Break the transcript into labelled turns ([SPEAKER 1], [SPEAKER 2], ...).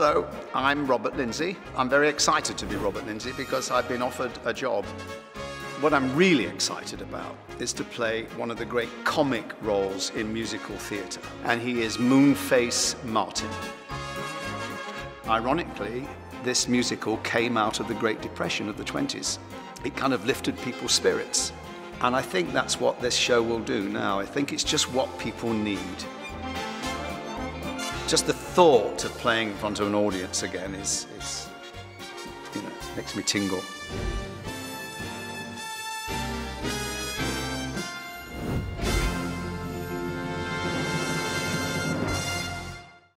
[SPEAKER 1] Hello, I'm Robert Lindsay. I'm very excited to be Robert Lindsay because I've been offered a job. What I'm really excited about is to play one of the great comic roles in musical theatre, and he is Moonface Martin. Ironically, this musical came out of the Great Depression of the 20s. It kind of lifted people's spirits. And I think that's what this show will do now. I think it's just what people need. Just the thought of playing in front of an audience again is, is you know, makes me tingle.